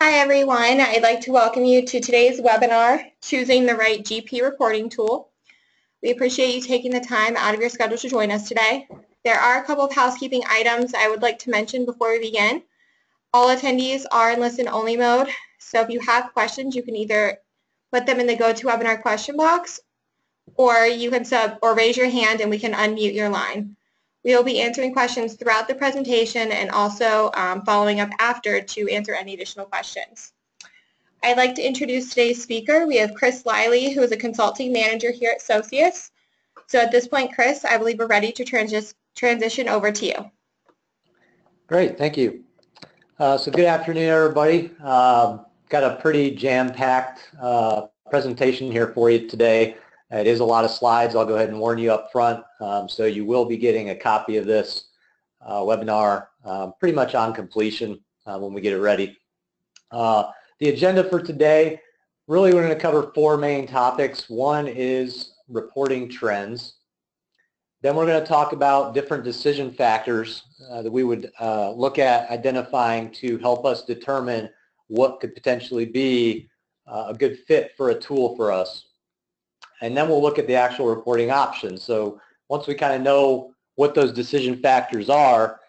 Hi everyone, I'd like to welcome you to today's webinar, Choosing the Right GP Reporting Tool. We appreciate you taking the time out of your schedule to join us today. There are a couple of housekeeping items I would like to mention before we begin. All attendees are in listen-only mode, so if you have questions, you can either put them in the GoToWebinar question box, or you can sub or raise your hand and we can unmute your line. We will be answering questions throughout the presentation and also um, following up after to answer any additional questions. I'd like to introduce today's speaker. We have Chris Liley, who is a consulting manager here at Socius. So at this point, Chris, I believe we're ready to transi transition over to you. Great, thank you. Uh, so good afternoon, everybody. Uh, got a pretty jam-packed uh, presentation here for you today. It is a lot of slides. I'll go ahead and warn you up front. Um, so you will be getting a copy of this uh, webinar um, pretty much on completion uh, when we get it ready. Uh, the agenda for today, really we're going to cover four main topics. One is reporting trends. Then we're going to talk about different decision factors uh, that we would uh, look at identifying to help us determine what could potentially be uh, a good fit for a tool for us. And then we'll look at the actual reporting options. So once we kind of know what those decision factors are,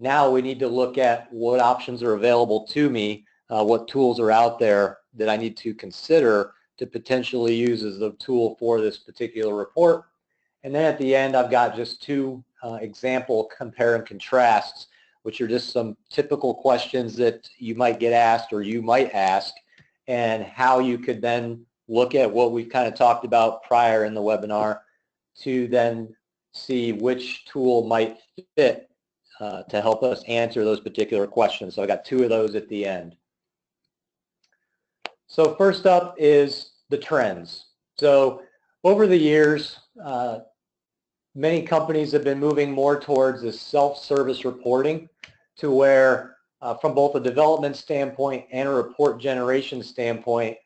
now we need to look at what options are available to me, uh, what tools are out there that I need to consider to potentially use as the tool for this particular report. And then at the end, I've got just two uh, example compare and contrasts, which are just some typical questions that you might get asked or you might ask, and how you could then look at what we've kind of talked about prior in the webinar to then see which tool might fit uh, to help us answer those particular questions. So I got two of those at the end. So first up is the trends. So over the years, uh, many companies have been moving more towards this self-service reporting to where uh, from both a development standpoint and a report generation standpoint,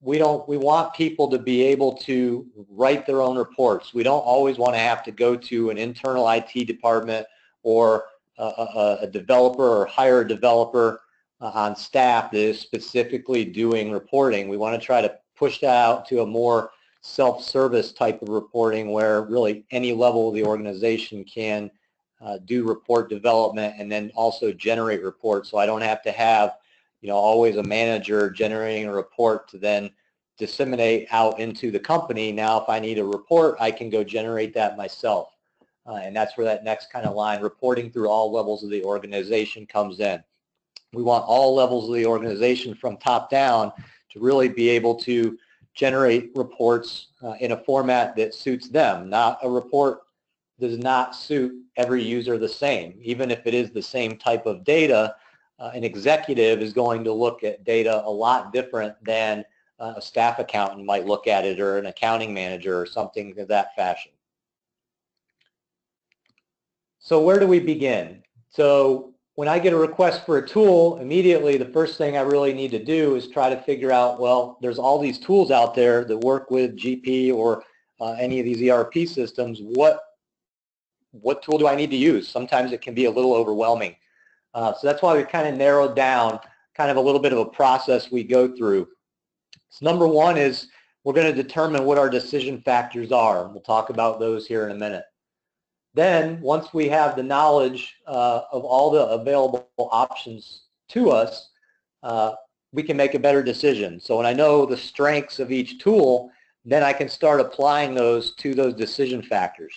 we don't we want people to be able to write their own reports. We don't always want to have to go to an internal IT department or a, a, a developer or hire a developer uh, on staff that is specifically doing reporting. We want to try to push that out to a more self-service type of reporting where really any level of the organization can uh, do report development and then also generate reports so I don't have to have you know, always a manager generating a report to then disseminate out into the company. Now, if I need a report, I can go generate that myself. Uh, and that's where that next kind of line, reporting through all levels of the organization comes in. We want all levels of the organization from top down to really be able to generate reports uh, in a format that suits them, not a report does not suit every user the same. Even if it is the same type of data, uh, an executive is going to look at data a lot different than uh, a staff accountant might look at it or an accounting manager or something of that fashion. So where do we begin? So when I get a request for a tool, immediately the first thing I really need to do is try to figure out, well, there's all these tools out there that work with GP or uh, any of these ERP systems. What, what tool do I need to use? Sometimes it can be a little overwhelming. Uh, so that's why we kind of narrowed down kind of a little bit of a process we go through. So number one is we're going to determine what our decision factors are. We'll talk about those here in a minute. Then once we have the knowledge uh, of all the available options to us, uh, we can make a better decision. So when I know the strengths of each tool, then I can start applying those to those decision factors.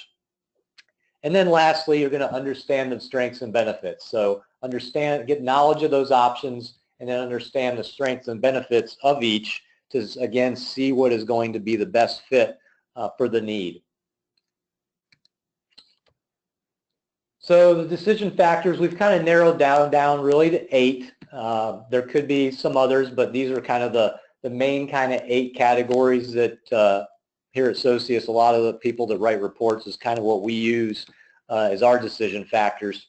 And then lastly, you're going to understand the strengths and benefits. So understand, get knowledge of those options, and then understand the strengths and benefits of each to, again, see what is going to be the best fit uh, for the need. So the decision factors, we've kind of narrowed down, down really to eight. Uh, there could be some others, but these are kind of the, the main kind of eight categories that uh, here at Socius, a lot of the people that write reports is kind of what we use uh, as our decision factors.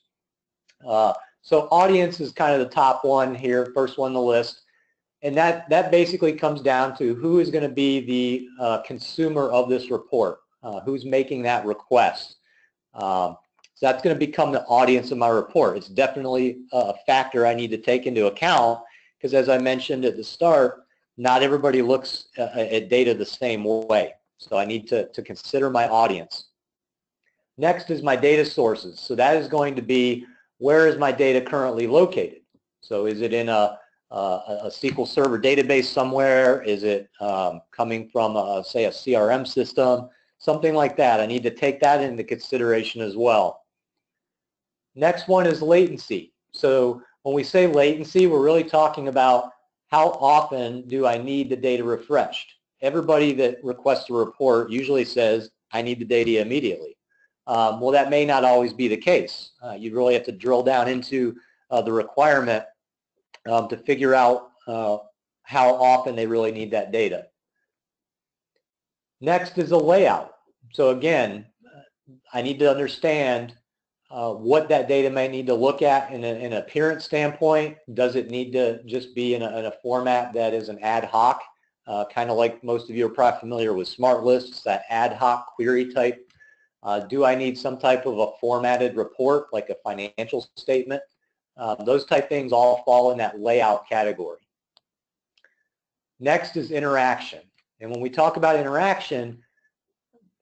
Uh, so audience is kind of the top one here, first one on the list. And that, that basically comes down to who is going to be the uh, consumer of this report, uh, who's making that request. Um, so that's going to become the audience of my report. It's definitely a factor I need to take into account because as I mentioned at the start, not everybody looks uh, at data the same way. So I need to, to consider my audience. Next is my data sources. So that is going to be where is my data currently located? So is it in a, a, a SQL Server database somewhere? Is it um, coming from, a, say, a CRM system? Something like that. I need to take that into consideration as well. Next one is latency. So when we say latency, we're really talking about how often do I need the data refreshed? Everybody that requests a report usually says, I need the data immediately. Um, well, that may not always be the case. Uh, you really have to drill down into uh, the requirement um, to figure out uh, how often they really need that data. Next is a layout. So again, I need to understand uh, what that data may need to look at in, a, in an appearance standpoint. Does it need to just be in a, in a format that is an ad hoc, uh, kind of like most of you are probably familiar with smart lists, that ad hoc query type uh, do I need some type of a formatted report, like a financial statement? Um, those type things all fall in that layout category. Next is interaction. And when we talk about interaction,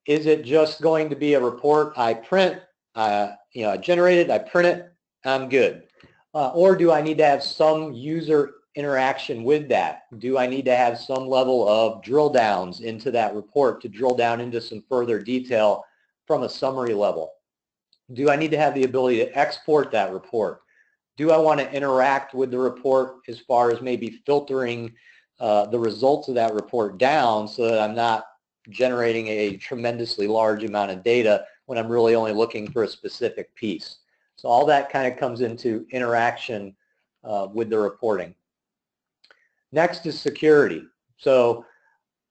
is it just going to be a report I print, uh, you know, I generate it, I print it, I'm good? Uh, or do I need to have some user interaction with that? Do I need to have some level of drill downs into that report to drill down into some further detail from a summary level? Do I need to have the ability to export that report? Do I want to interact with the report as far as maybe filtering uh, the results of that report down so that I'm not generating a tremendously large amount of data when I'm really only looking for a specific piece. So all that kind of comes into interaction uh, with the reporting. Next is security. So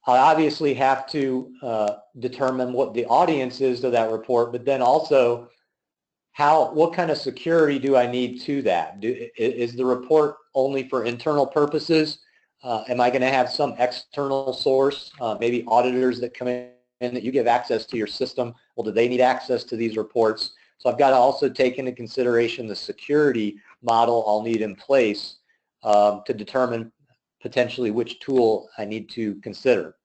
I obviously have to uh, determine what the audience is to that report, but then also how, what kind of security do I need to that? Do, is the report only for internal purposes? Uh, am I going to have some external source, uh, maybe auditors that come in that you give access to your system? Well, do they need access to these reports? So I've got to also take into consideration the security model I'll need in place um, to determine potentially which tool I need to consider.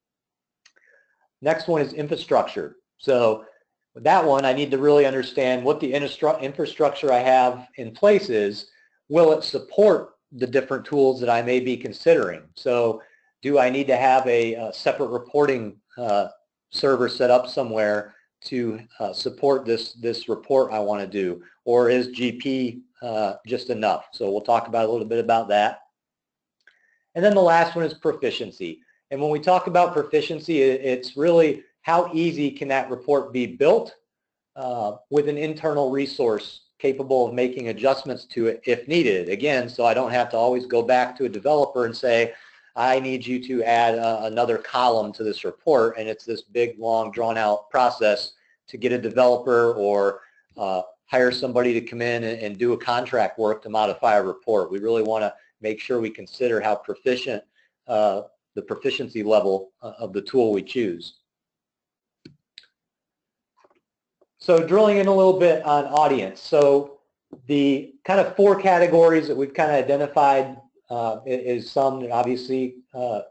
Next one is infrastructure. So with that one, I need to really understand what the infrastructure I have in place is. Will it support the different tools that I may be considering? So do I need to have a, a separate reporting uh, server set up somewhere to uh, support this, this report I want to do? Or is GP uh, just enough? So we'll talk about a little bit about that. And then the last one is proficiency. And when we talk about proficiency, it's really how easy can that report be built uh, with an internal resource capable of making adjustments to it if needed. Again, so I don't have to always go back to a developer and say, I need you to add uh, another column to this report, and it's this big, long, drawn-out process to get a developer or uh, hire somebody to come in and, and do a contract work to modify a report. We really want to make sure we consider how proficient uh, the proficiency level uh, of the tool we choose. So drilling in a little bit on audience. So the kind of four categories that we've kind of identified uh, is some obviously uh,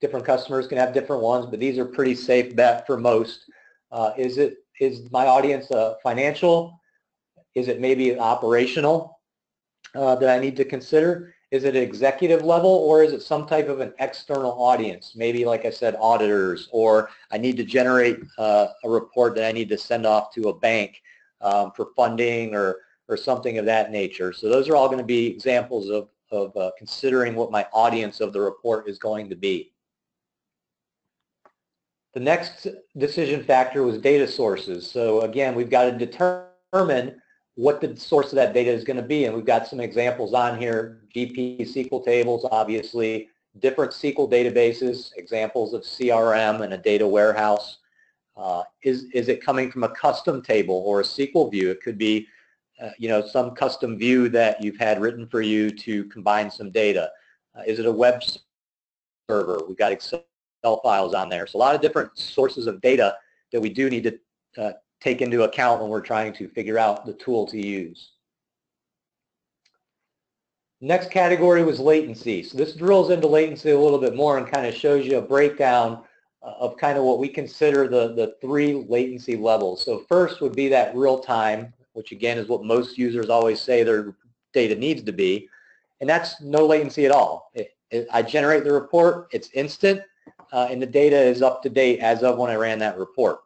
different customers can have different ones, but these are pretty safe bet for most. Uh, is it is my audience uh, financial? Is it maybe operational uh, that I need to consider? Is it executive level or is it some type of an external audience? Maybe, like I said, auditors, or I need to generate uh, a report that I need to send off to a bank um, for funding or, or something of that nature. So those are all going to be examples of, of uh, considering what my audience of the report is going to be. The next decision factor was data sources. So again, we've got to determine what the source of that data is going to be. And we've got some examples on here, GP SQL tables, obviously, different SQL databases, examples of CRM and a data warehouse. Uh, is, is it coming from a custom table or a SQL view? It could be, uh, you know, some custom view that you've had written for you to combine some data. Uh, is it a web server? We've got Excel files on there. So a lot of different sources of data that we do need to uh, take into account when we're trying to figure out the tool to use. Next category was latency. So this drills into latency a little bit more and kind of shows you a breakdown uh, of kind of what we consider the, the three latency levels. So first would be that real time, which again is what most users always say their data needs to be. And that's no latency at all. It, it, I generate the report, it's instant, uh, and the data is up to date as of when I ran that report.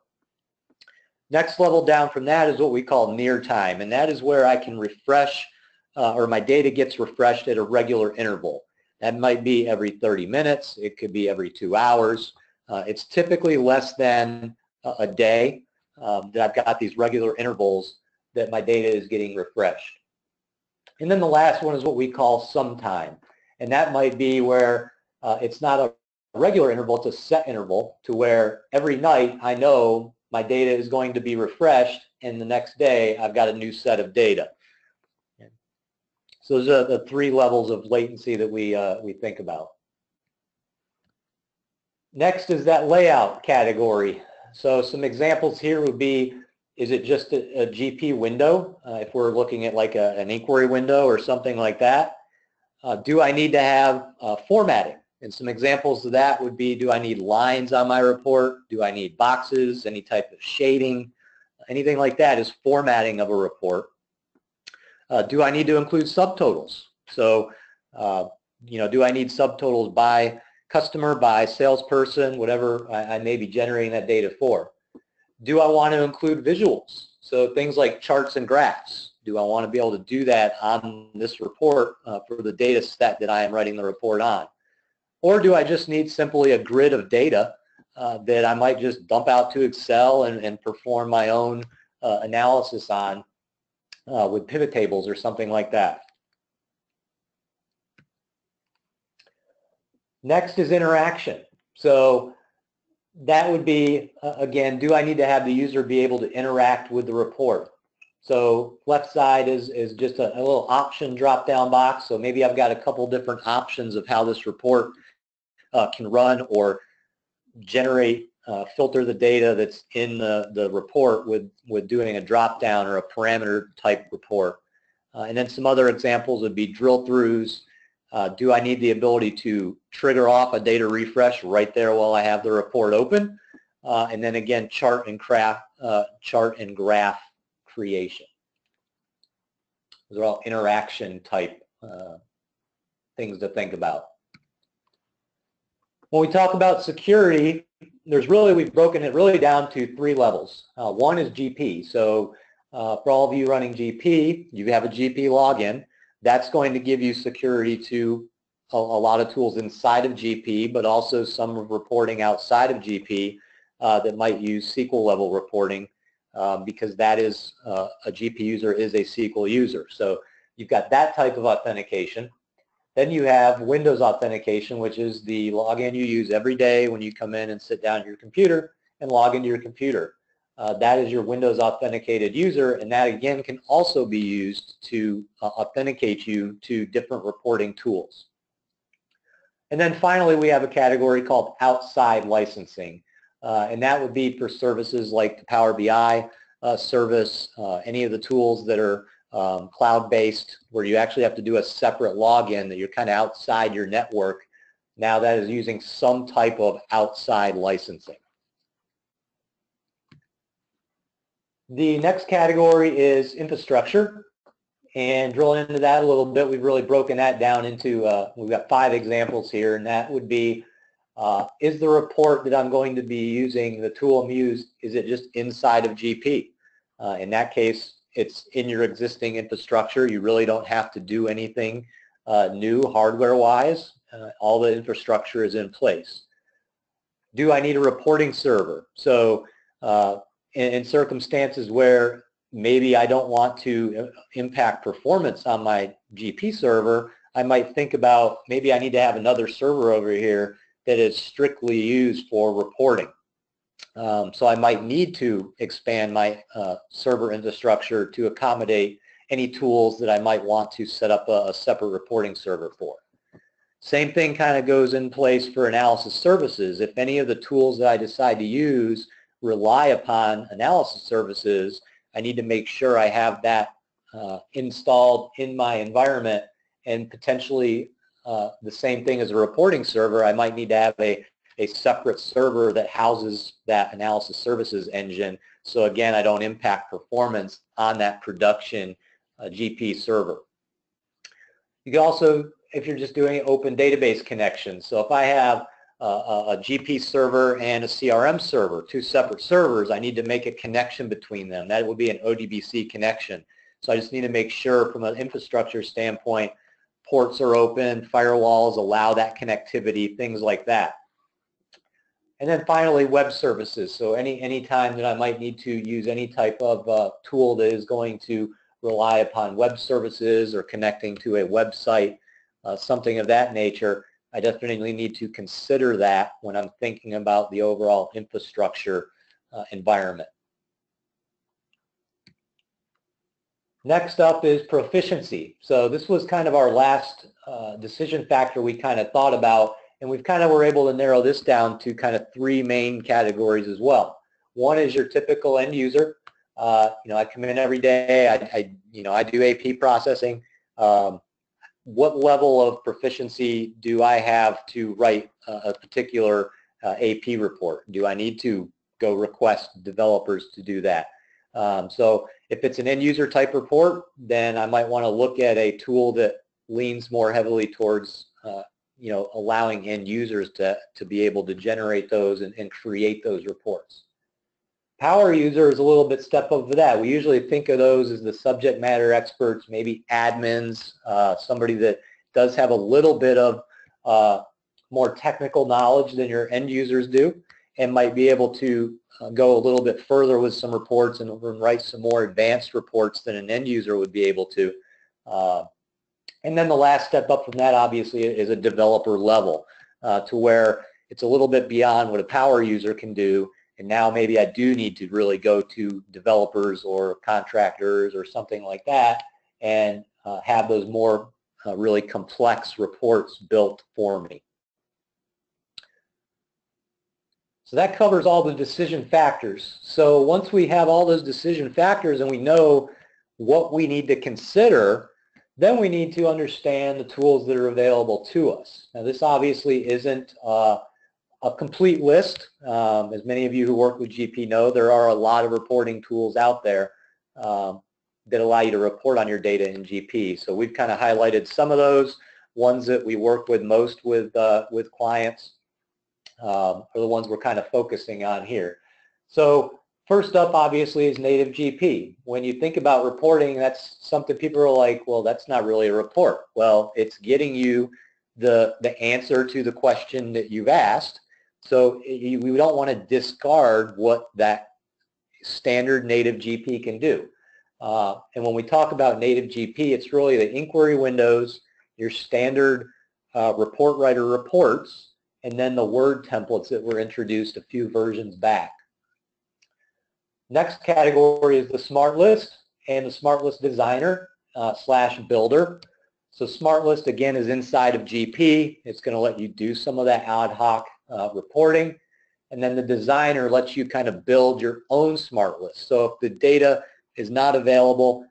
Next level down from that is what we call near time, and that is where I can refresh uh, or my data gets refreshed at a regular interval. That might be every 30 minutes. It could be every two hours. Uh, it's typically less than a, day um, that I've got these regular intervals that my data is getting refreshed. And then the last one is what we call sometime. And that might be where uh, it's not a regular interval, it's a set interval to where every night I know my data is going to be refreshed and the next day I've got a new set of data. So those are the three levels of latency that we, uh, we think about. Next is that layout category. So some examples here would be, is it just a, a GP window, uh, if we're looking at like a, an inquiry window or something like that? Uh, do I need to have uh, formatting? And some examples of that would be, do I need lines on my report? Do I need boxes, any type of shading? Anything like that is formatting of a report. Uh, do I need to include subtotals? So, uh, you know, do I need subtotals by customer, by salesperson, whatever I, I, may be generating that data for? Do I want to include visuals? So things like charts and graphs. Do I want to be able to do that on this report uh, for the data set that I am writing the report on? Or do I just need simply a grid of data uh, that I might just dump out to Excel and, and perform my own uh, analysis on uh, with pivot tables or something like that. Next is interaction. So that would be, uh, again, do I need to have the user be able to interact with the report? So left side is, is just a, a little option drop-down box. So maybe I've got a couple different options of how this report uh, can run or generate uh, filter the data that's in the, the report with, with doing a drop-down or a parameter type report. Uh, and then some other examples would be drill throughs. Uh, do I need the ability to trigger off a data refresh right there while I have the report open? Uh, and then again, chart and graph, uh, chart and graph creation. Those are all interaction type things to think about. When we talk about security, there's really, we've broken it really down to three levels. Uh, one is GP. So uh, for all of you running GP, you have a GP login. That's going to give you security to a, a lot of tools inside of GP, but also some reporting outside of GP uh, that might use SQL level reporting um, because that is uh, a GP user is a SQL user. So you've got that type of authentication. Then you have Windows authentication, which is the login you use every day when you come in and sit down at your computer and log into your computer. Uh, that is your Windows authenticated user, and that again can also be used to uh, authenticate you to different reporting tools. And then finally, we have a category called outside licensing, uh, and that would be for services like the Power BI uh, service, uh, any of the tools that are um, cloud-based where you actually have to do a separate login that you're kind of outside your network. Now that is using some type of outside licensing. The next category is infrastructure. And drilling into that a little bit, we've really broken that down into, uh, we've got five examples here, and that would be, uh, is the report that I'm going to be using, the tool I'm used, is it just inside of GP? Uh, in that case, it's in your existing infrastructure. You really don't have to do anything uh, new hardware-wise. Uh, all the infrastructure is in place. Do I need a reporting server? So uh, in, in, circumstances where maybe I don't want to uh, impact performance on my GP server, I might think about maybe I need to have another server over here that is strictly used for reporting. Um, so I might need to expand my uh, server infrastructure to accommodate any tools that I might want to set up a, a separate reporting server for. Same thing kind of goes in place for analysis services. If any of the tools that I decide to use rely upon analysis services, I need to make sure I have that uh, installed in my environment and potentially uh, the same thing as a reporting server, I might need to have a, a separate server that houses that analysis services engine. So again, I don't impact performance on that production uh, GP server. You can also, if you're just doing open database connections, so if I have a, a, GP server and a CRM server, two separate servers, I need to make a connection between them. That would be an ODBC connection. So I just need to make sure from an infrastructure standpoint, ports are open, firewalls allow that connectivity, things like that. And then finally, web services. So any, any time that I might need to use any type of uh, tool that is going to rely upon web services or connecting to a website, uh, something of that nature, I definitely need to consider that when I'm thinking about the overall infrastructure uh, environment. Next up is proficiency. So this was kind of our last uh, decision factor we kind of thought about, and we've kind of were able to narrow this down to kind of three main categories as well. One is your typical end user. Uh, you know, I come in every day. I, I you know, I do AP processing. Um, what level of proficiency do I have to write a, particular uh, AP report? Do I need to go request developers to do that? Um, so if it's an end user type report, then I might want to look at a tool that leans more heavily towards uh, you know, allowing end users to, to be able to generate those and, and create those reports. Power user is a little bit step over that. We usually think of those as the subject matter experts, maybe admins, uh, somebody that does have a little bit of uh, more technical knowledge than your end users do and might be able to uh, go a little bit further with some reports and, and, write some more advanced reports than an end user would be able to. And then the last step up from that obviously is a developer level uh, to where it's a little bit beyond what a power user can do and now maybe I do need to really go to developers or contractors or something like that and uh, have those more uh, really complex reports built for me. So that covers all the decision factors. So once we have all those decision factors and we know what we need to consider, then we need to understand the tools that are available to us. Now this obviously isn't uh, a complete list. Um, as many of you who work with GP know, there are a lot of reporting tools out there um, that allow you to report on your data in GP. So we've kind of highlighted some of those ones that we work with most with uh, with clients um, are the ones we're kind of focusing on here. So first up, obviously, is native GP. When you think about reporting, that's something people are like, well, that's not really a report. Well, it's getting you the, the answer to the question that you've asked so we don't want to discard what that standard native GP can do. Uh, and when we talk about native GP, it's really the inquiry windows, your standard uh, report writer reports, and then the Word templates that were introduced a few versions back. Next category is the Smart List and the Smart List Designer uh, slash Builder. So Smart List, again, is inside of GP. It's going to let you do some of that ad hoc uh, reporting. And then the designer lets you kind of build your own smart list. So if the data is not available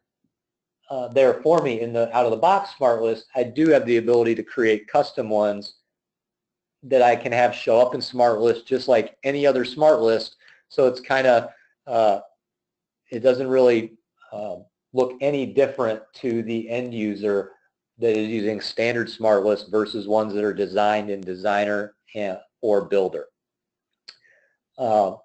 uh, there for me in the out-of-the-box smart list, I do have the ability to create custom ones that I can have show up in smart list just like any other smart list. So it's kind of, uh, it doesn't really uh, look any different to the end user that is using standard smart list versus ones that are designed in designer and, or builder. Uh,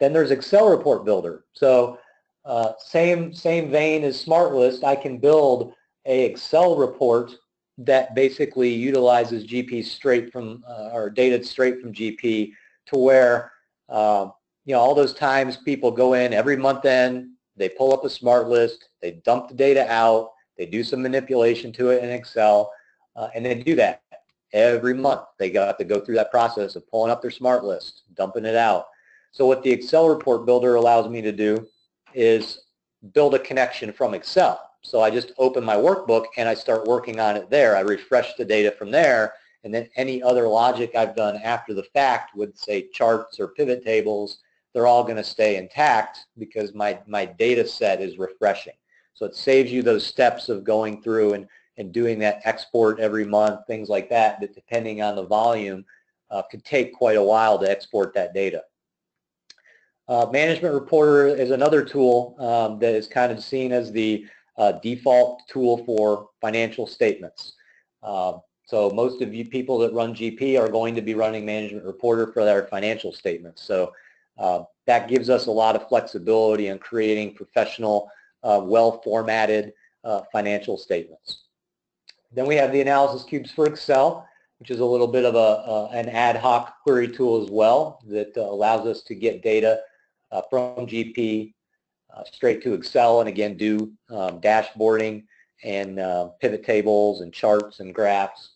then there's Excel report builder. So uh, same same vein as SmartList, I can build a Excel report that basically utilizes GP straight from uh, or data straight from GP to where uh, you know all those times people go in every month end, they pull up a smart list, they dump the data out, they do some manipulation to it in Excel, uh, and they do that every month. They got to go through that process of pulling up their smart list, dumping it out. So what the Excel report builder allows me to do is build a connection from Excel. So I just open my workbook and I start working on it there. I refresh the data from there and then any other logic I've done after the fact with say charts or pivot tables, they're all going to stay intact because my, my data set is refreshing. So it saves you those steps of going through and, and doing that export every month, things like that, that depending on the volume, uh, could take quite a while to export that data. Uh, Management Reporter is another tool um, that is kind of seen as the uh, default tool for financial statements. Uh, so most of you people that run GP are going to be running Management Reporter for their financial statements. So uh, that gives us a lot of flexibility in creating professional, uh, well-formatted uh, financial statements. Then we have the analysis cubes for Excel, which is a little bit of a, an ad hoc query tool as well that uh, allows us to get data uh, from GP uh, straight to Excel and again do um, dashboarding and pivot tables and charts and graphs.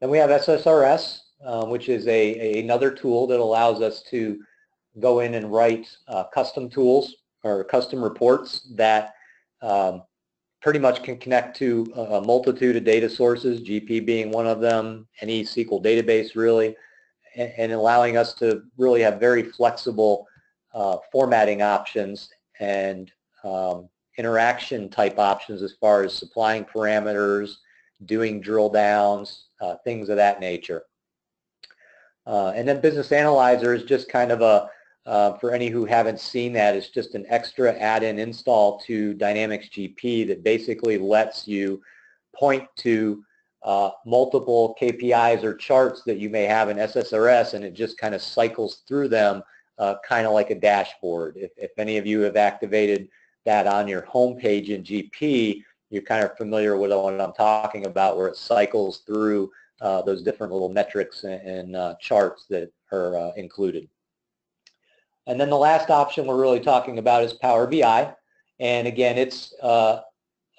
Then we have SSRS, um, which is a, a, another tool that allows us to go in and write uh, custom tools or custom reports that um, pretty much can connect to a multitude of data sources, GP being one of them, any SQL database really, and, and allowing us to really have very flexible uh, formatting options and um, interaction type options as far as supplying parameters, doing drill downs, uh, things of that nature. Uh, and then Business Analyzer is just kind of a, uh, for any who haven't seen that, it's just an extra add-in install to Dynamics GP that basically lets you point to uh, multiple KPIs or charts that you may have in SSRS and it just kind of cycles through them uh, kind of like a dashboard. If, if any of you have activated that on your home page in GP, you're kind of familiar with what I'm talking about where it cycles through uh, those different little metrics and, and uh, charts that are uh, included. And then the last option we're really talking about is Power BI. And again, it's uh,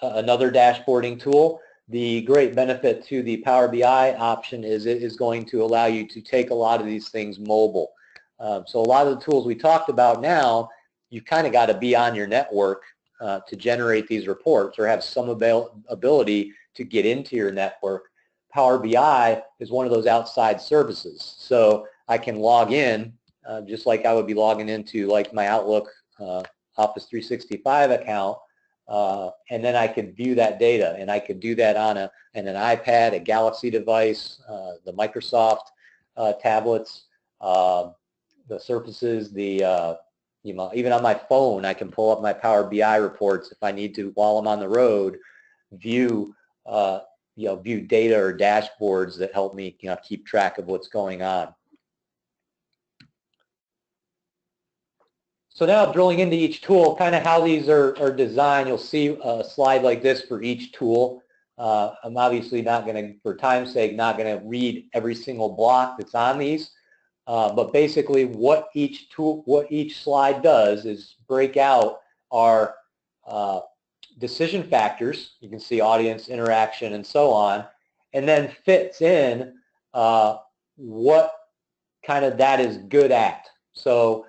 another dashboarding tool. The great benefit to the Power BI option is it is going to allow you to take a lot of these things mobile. Um, so a lot of the tools we talked about now, you've kind of got to be on your network uh, to generate these reports or have some ability to get into your network. Power BI is one of those outside services. So I can log in uh, just like I would be logging into like my Outlook uh, Office 365 account, uh, and then I could view that data, and I could do that on a an iPad, a Galaxy device, uh, the Microsoft uh, tablets, um, the Surfaces, the you know even on my phone, I can pull up my Power BI reports if I need to while I'm on the road, view you know view data or dashboards that help me you know keep track of what's going on. So now drilling into each tool, kind of how these are, are designed, you'll see a slide like this for each tool. Uh, I'm obviously not going to, for time's sake, not going to read every single block that's on these. Uh, but basically what each tool, what each slide does is break out our uh, decision factors. You can see audience, interaction, and so on, and then fits in uh, what kind of that is good at. So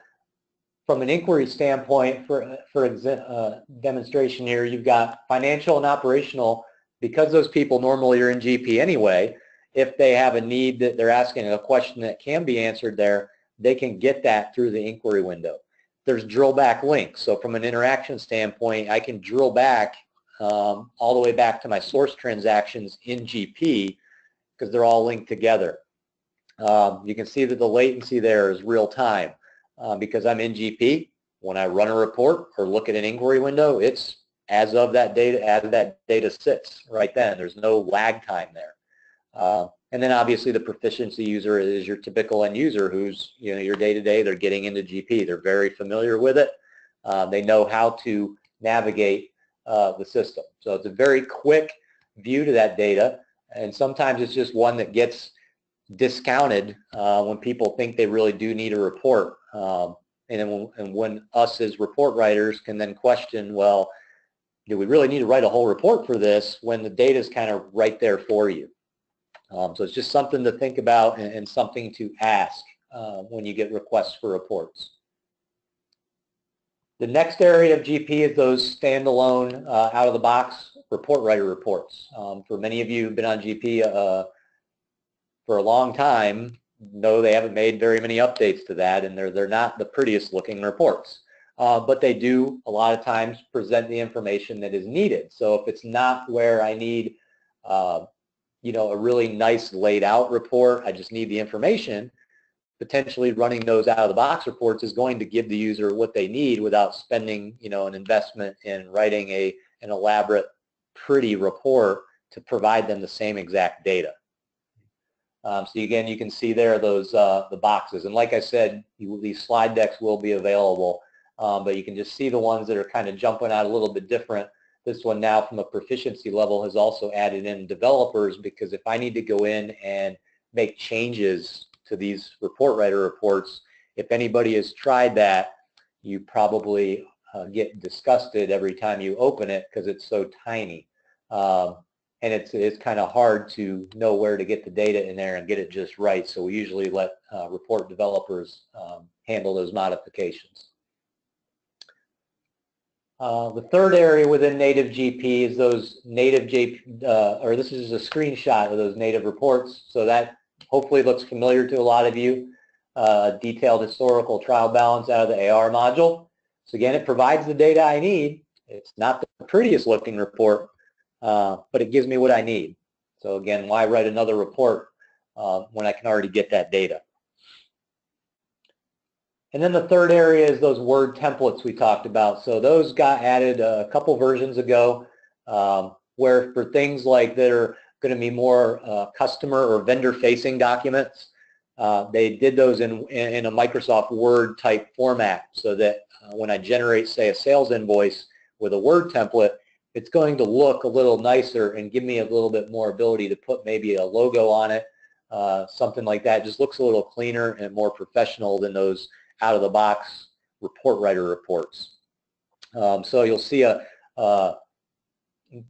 from an inquiry standpoint, for, for uh, demonstration here, you've got financial and operational, because those people normally are in GP anyway, if they have a need that they're asking a question that can be answered there, they can get that through the inquiry window. There's drill back links. So from an interaction standpoint, I can drill back um, all the way back to my source transactions in GP because they're all linked together. Um, you can see that the latency there is real time uh, because I'm in GP. When I run a report or look at an inquiry window, it's as of that data, as that data sits right then. There's no lag time there. Uh, and then obviously the proficiency user is your typical end user who's, you know, your day-to-day, -day, they're getting into GP. They're very familiar with it. Uh, they know how to navigate uh, the system. So it's a very quick view to that data. And sometimes it's just one that gets discounted uh, when people think they really do need a report. Um, and, when, and when us as report writers can then question, well, do we really need to write a whole report for this when the data is kind of right there for you? Um, so it's just something to think about and, and something to ask uh, when you get requests for reports. The next area of GP is those standalone, uh, out-of-the-box report writer reports. Um, for many of you who've been on GP uh, for a long time, no, they haven't made very many updates to that, and they're they're not the prettiest looking reports. uh, but they do a lot of times present the information that is needed. So if it's not where I need, uh, you know, a really nice laid out report, I just need the information, potentially running those out of the box reports is going to give the user what they need without spending, you know, an investment in writing a, an elaborate, pretty report to provide them the same exact data. Um, so again, you can see there those uh, the boxes. And like I said, you, these slide decks will be available, um, but you can just see the ones that are kind of jumping out a little bit different. This one now from a proficiency level has also added in developers because if I need to go in and make changes to these report writer reports, if anybody has tried that, you probably uh, get disgusted every time you open it because it's so tiny. Um, and it's, it's kind of hard to know where to get the data in there and get it just right. So we usually let uh, report developers um, handle those modifications. Uh, the third area within native GP is those native GP, uh, or this is a screenshot of those native reports. So that hopefully looks familiar to a lot of you. Uh, detailed historical trial balance out of the AR module. So again, it provides the data I need. It's not the prettiest looking report, uh, but it gives me what I need. So again, why write another report uh, when I can already get that data? And then the third area is those Word templates we talked about. So those got added a couple versions ago um, where for things like that are going to be more uh, customer or vendor-facing documents, uh, they did those in, in a Microsoft Word type format so that uh, when I generate, say, a sales invoice with a Word template, it's going to look a little nicer and give me a little bit more ability to put maybe a logo on it, uh, something like that. It just looks a little cleaner and more professional than those out-of-the-box report writer reports. Um, so you'll see a, uh,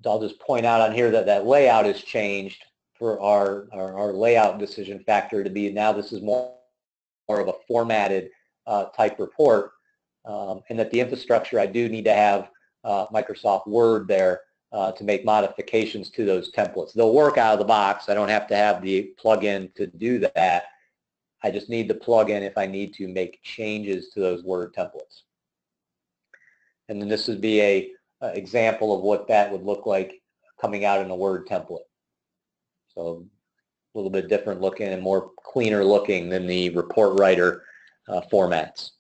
I'll just point out on here that that layout has changed for our, our, our layout decision factor to be now this is more, more of a formatted uh, type report um, and that the infrastructure I do need to have uh, Microsoft Word there uh, to make modifications to those templates. They'll work out of the box. I don't have to have the plugin to do that. I just need the plugin if I need to make changes to those Word templates. And then this would be a, a example of what that would look like coming out in a Word template. So a little bit different looking and more cleaner looking than the report writer uh, formats.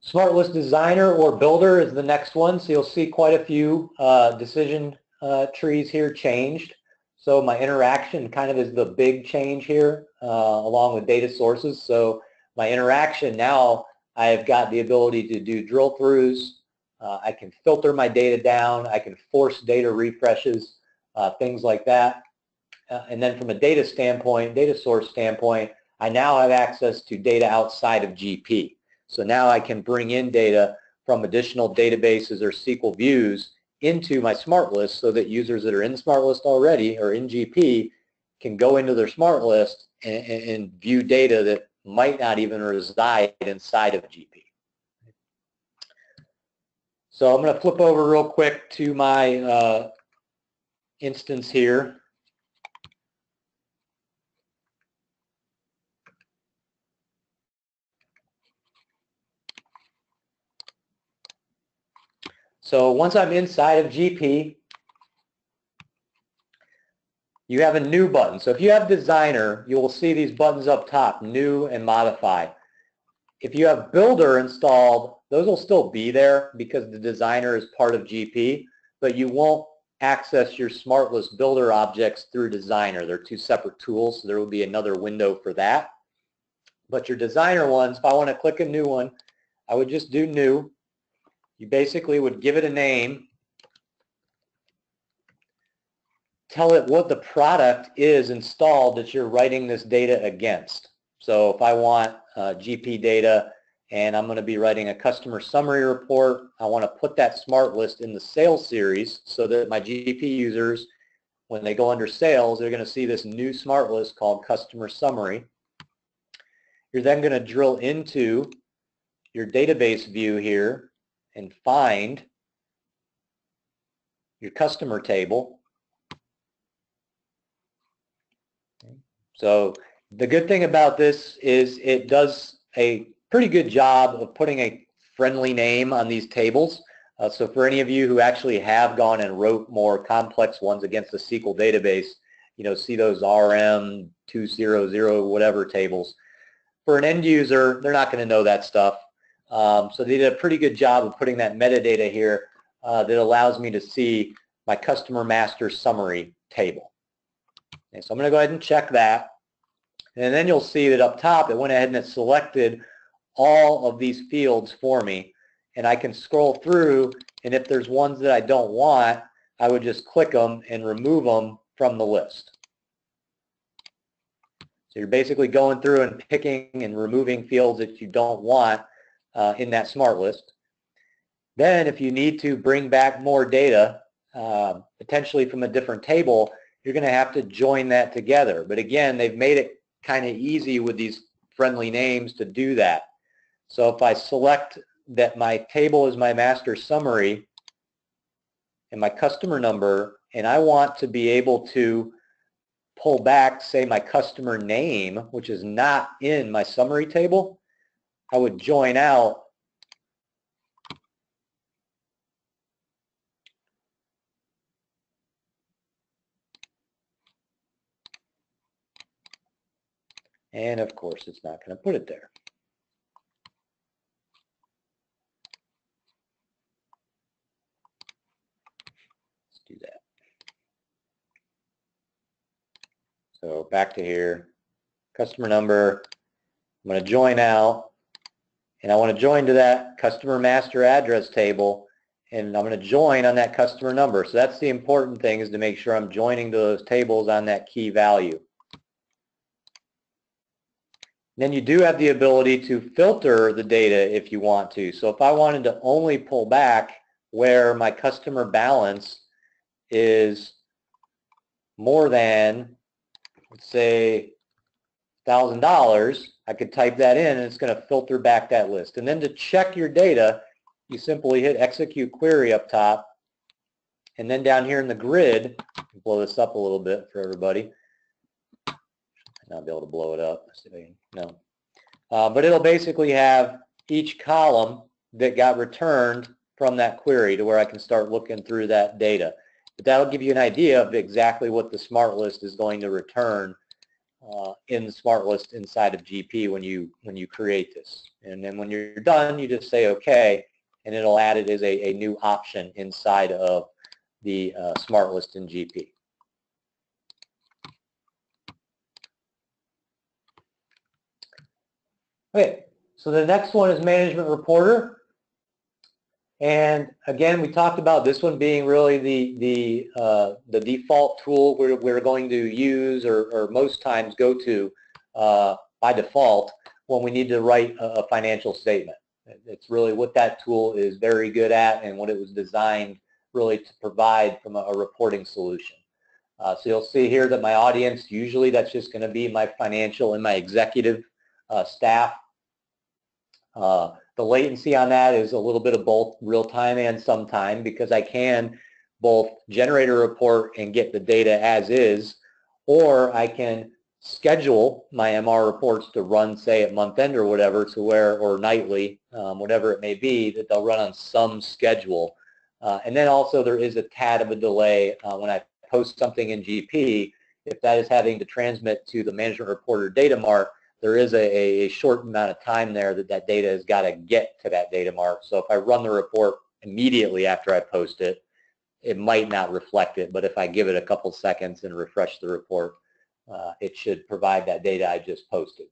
Smart List Designer or Builder is the next one. So you'll see quite a few uh, decision uh, trees here changed. So my interaction kind of is the big change here uh, along with data sources. So my interaction now I've got the ability to do drill throughs. Uh, I can filter my data down. I can force data refreshes, uh, things like that. Uh, and then from a data standpoint, data source standpoint, I now have access to data outside of GP. So now I can bring in data from additional databases or SQL views into my smart list so that users that are in smart list already or in GP can go into their smart list and, and view data that might not even reside inside of GP. So I'm going to flip over real quick to my uh, instance here. So once I'm inside of GP, you have a new button. So if you have designer, you will see these buttons up top, new and modify. If you have builder installed, those will still be there because the designer is part of GP, but you won't access your SmartList builder objects through designer. They're two separate tools, so there will be another window for that. But your designer ones, if I want to click a new one, I would just do new you basically would give it a name, tell it what the product is installed that you're writing this data against. So if I want uh, GP data and I'm going to be writing a customer summary report, I want to put that smart list in the sales series so that my GP users, when they go under sales, they're going to see this new smart list called customer summary. You're then going to drill into your database view here and find your customer table. So The good thing about this is it does a pretty good job of putting a friendly name on these tables. Uh, so for any of you who actually have gone and wrote more complex ones against the SQL database, you know, see those RM 200 whatever tables. For an end user, they're not going to know that stuff. Um, so they did a pretty good job of putting that metadata here uh, that allows me to see my customer master summary table. Okay, so I'm going to go ahead and check that. And then you'll see that up top it went ahead and it selected all of these fields for me. And I can scroll through and if there's ones that I don't want, I would just click them and remove them from the list. So you're basically going through and picking and removing fields that you don't want uh, in that smart list. Then if you need to bring back more data, uh, potentially from a different table, you're going to have to join that together. But again, they've made it kind of easy with these friendly names to do that. So if I select that my table is my master summary and my customer number, and I want to be able to pull back, say, my customer name, which is not in my summary table, I would join out And of course, it's not going to put it there. Let's do that. So back to here, customer number. I'm going to join out, and I want to join to that customer master address table, and I'm going to join on that customer number. So that's the important thing is to make sure I'm joining to those tables on that key value. Then you do have the ability to filter the data if you want to. So if I wanted to only pull back where my customer balance is more than, let's say, $1,000, I could type that in and it's going to filter back that list. And then to check your data, you simply hit execute query up top. And then down here in the grid, blow this up a little bit for everybody not be able to blow it up. No. Uh, but it'll basically have each column that got returned from that query to where I can start looking through that data. But that'll give you an idea of exactly what the smart list is going to return uh, in the smart list inside of GP when you when you create this. And then when you're done, you just say OK, and it'll add it as a, a new option inside of the uh, smart list in GP. Okay, so the next one is Management Reporter. And again, we talked about this one being really the, the, uh, the default tool we're, we're going to use or, or most times go to uh, by default when we need to write a, a financial statement. It's really what that tool is very good at and what it was designed really to provide from a, a reporting solution. Uh, so you'll see here that my audience, usually that's just going to be my financial and my executive uh, staff. Uh, the latency on that is a little bit of both real time and some time because I can both generate a report and get the data as is, or I can schedule my MR reports to run, say, at month end or whatever, to where, or nightly, um, whatever it may be, that they'll run on some schedule. Uh, and then also there is a tad of a delay uh, when I post something in GP, if that is having to transmit to the management reporter data mart, there is a, a short amount of time there that that data has got to get to that data mart. So if I run the report immediately after I post it, it might not reflect it, but if I give it a couple seconds and refresh the report, uh, it should provide that data I just posted.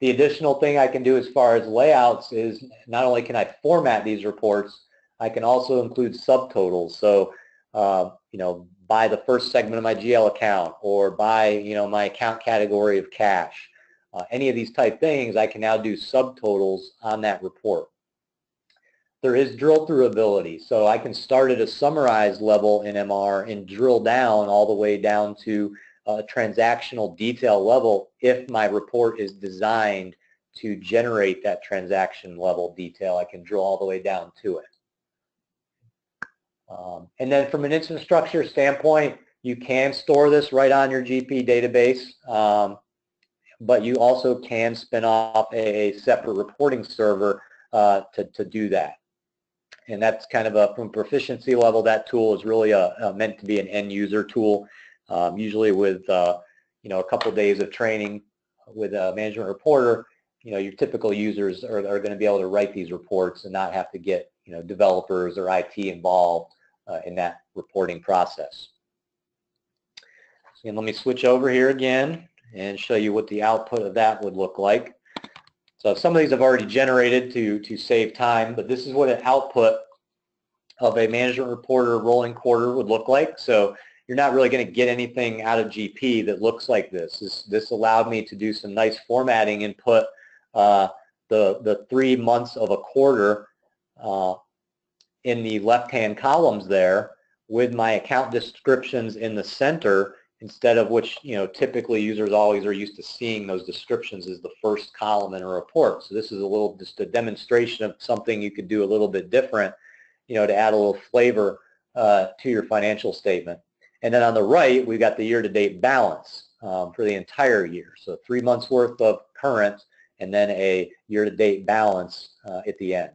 The additional thing I can do as far as layouts is not only can I format these reports, I can also include subtotals. So, uh, you know, by the first segment of my GL account or by, you know, my account category of cash uh, any of these type things, I can now do subtotals on that report. There is drill through ability, so I can start at a summarized level in MR and drill down all the way down to a transactional detail level if my report is designed to generate that transaction level detail. I can drill all the way down to it. Um, and then from an infrastructure standpoint, you can store this right on your GP database. Um, but you also can spin off a, separate reporting server uh, to, to do that. And that's kind of a, from proficiency level, that tool is really a, a meant to be an end user tool, um, usually with, uh, you know, a couple days of training with a management reporter, you know, your typical users are, are going to be able to write these reports and not have to get, you know, developers or IT involved uh, in that reporting process. So let me switch over here again and show you what the output of that would look like. So some of these I've already generated to, to save time, but this is what an output of a management reporter rolling quarter would look like. So you're not really going to get anything out of GP that looks like this. This, this allowed me to do some nice formatting and put uh, the, the three months of a quarter uh, in the left-hand columns there with my account descriptions in the center instead of which, you know, typically users always are used to seeing those descriptions as the first column in a report. So this is a little, just a demonstration of something you could do a little bit different, you know, to add a little flavor uh, to your financial statement. And then on the right, we've got the year-to-date balance um, for the entire year. So three months worth of current and then a year-to-date balance uh, at the end.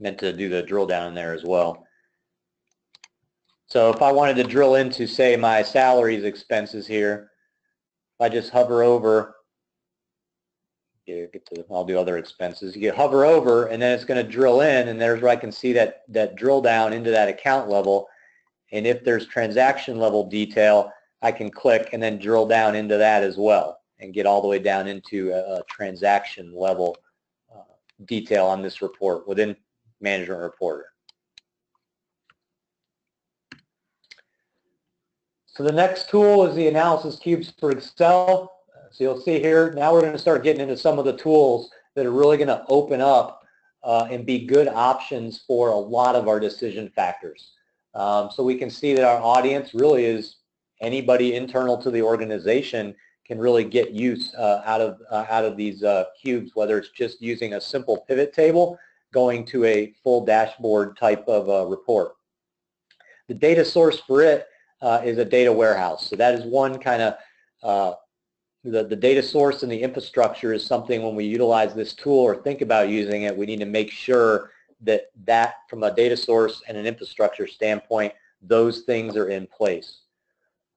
Meant to do the drill down there as well. So if I wanted to drill into, say, my salaries expenses here, if I just hover over, get to, I'll do other expenses. You hover over, and then it's going to drill in, and there's where I can see that, that drill down into that account level. And if there's transaction level detail, I can click and then drill down into that as well and get all the way down into a, a transaction level uh, detail on this report within management reporter. So the next tool is the analysis cubes for Excel. So you'll see here, now we're going to start getting into some of the tools that are really going to open up uh, and be good options for a lot of our decision factors. Um, so we can see that our audience really is anybody internal to the organization can really get use uh, out of uh, out of these uh, cubes, whether it's just using a simple pivot table going to a full dashboard type of uh, report. The data source for it uh, is a data warehouse. So that is one kind of, uh, the, the data source and the infrastructure is something when we utilize this tool or think about using it, we need to make sure that that from a data source and an infrastructure standpoint, those things are in place.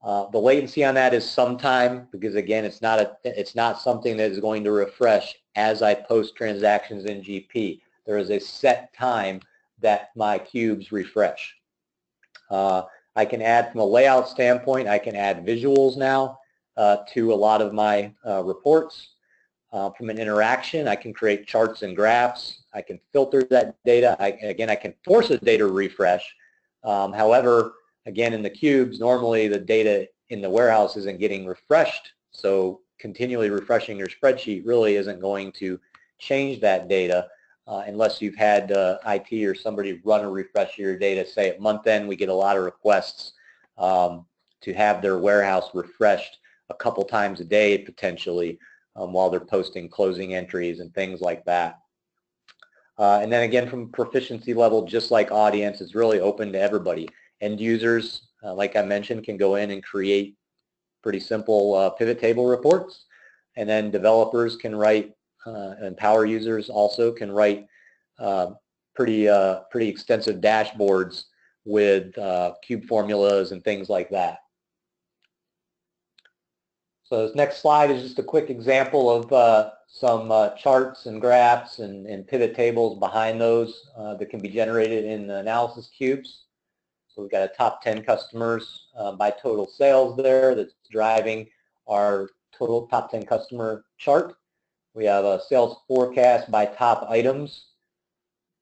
Uh, the latency on that is sometime because again, it's not a, it's not something that is going to refresh as I post transactions in GP there is a set time that my cubes refresh. Uh, I can add from a layout standpoint, I can add visuals now uh, to a lot of my uh, reports. Uh, from an interaction, I can create charts and graphs. I can filter that data. I, again, I can force a data refresh. Um, however, again, in the cubes, normally the data in the warehouse isn't getting refreshed. So continually refreshing your spreadsheet really isn't going to change that data uh, unless you've had uh, IT or somebody run a refresh of your data. Say at month end, we get a lot of requests um, to have their warehouse refreshed a couple times a day potentially um, while they're posting closing entries and things like that. Uh, and then again, from proficiency level, just like audience, it's really open to everybody. End users, uh, like I mentioned, can go in and create pretty simple uh, pivot table reports. And then developers can write and power users also can write uh, pretty uh, pretty extensive dashboards with cube formulas and things like that. So this next slide is just a quick example of uh, some uh, charts and graphs and, and, pivot tables behind those uh, that can be generated in the analysis cubes. So we've got a top 10 customers by total sales there that's driving our total top 10 customer chart. We have a sales forecast by top items.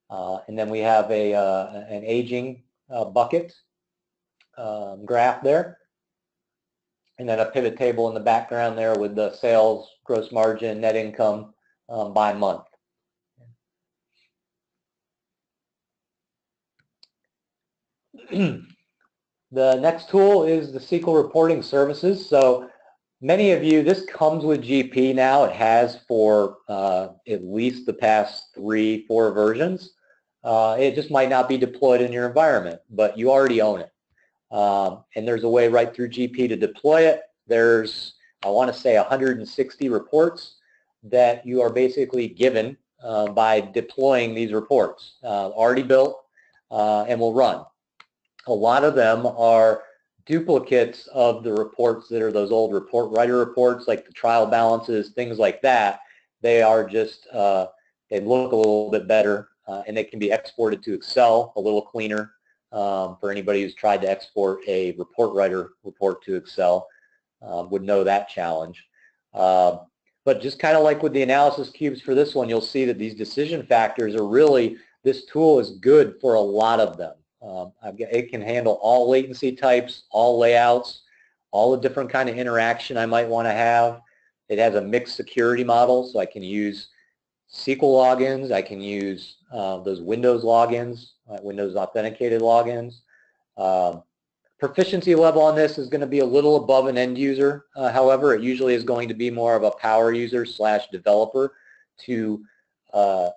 Uh, and then we have a, uh, an aging uh, bucket um, graph there. And then a pivot table in the background there with the sales, gross margin, net income um, by month. the next tool is the SQL reporting services. So Many of you, this comes with GP now. It has for uh, at least the past three, four versions. Uh, it just might not be deployed in your environment, but you already own it. Um, and there's a way right through GP to deploy it. There's, I want to say, 160 reports that you are basically given uh, by deploying these reports, uh, already built uh, and will run. A lot of them are duplicates of the reports that are those old report writer reports, like the trial balances, things like that. They are just, uh, they look a little bit better, uh, and they can be exported to Excel a little cleaner um, for anybody who's tried to export a report writer report to Excel um, would know that challenge. Uh, but just kind of like with the analysis cubes for this one, you'll see that these decision factors are really, this tool is good for a lot of them. Um, it can handle all latency types, all layouts, all the different kind of interaction I might want to have. It has a mixed security model, so I can use SQL logins, I can use uh, those Windows logins, uh, Windows authenticated logins. Um, proficiency level on this is going to be a little above an end user. Uh, however, it usually is going to be more of a power user slash developer to uh,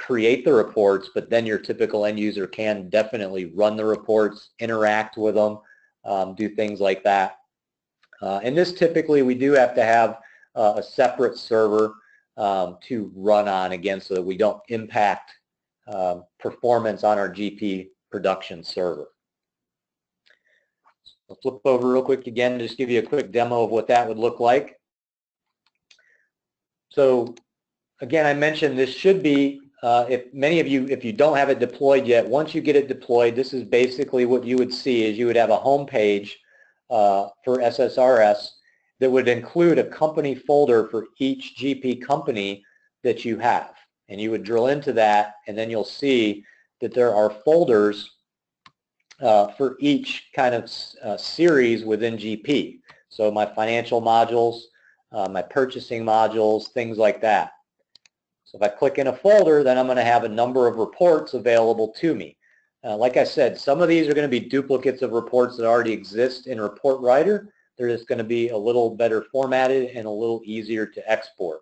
create the reports, but then your typical end user can definitely run the reports, interact with them, um, do things like that. Uh, and this typically we do have to have uh, a separate server um, to run on again so that we don't impact um, performance on our GP production server. I'll flip over real quick again to just give you a quick demo of what that would look like. So again, I mentioned this should be, uh, if many of you, if you don't have it deployed yet, once you get it deployed, this is basically what you would see is you would have a home page uh, for SSRS that would include a company folder for each GP company that you have. And you would drill into that and then you'll see that there are folders uh, for each kind of uh, series within GP. So my financial modules, uh, my purchasing modules, things like that. So if I click in a folder, then I'm going to have a number of reports available to me. Uh, like I said, some of these are going to be duplicates of reports that already exist in Report Writer. They're just going to be a little better formatted and a little easier to export.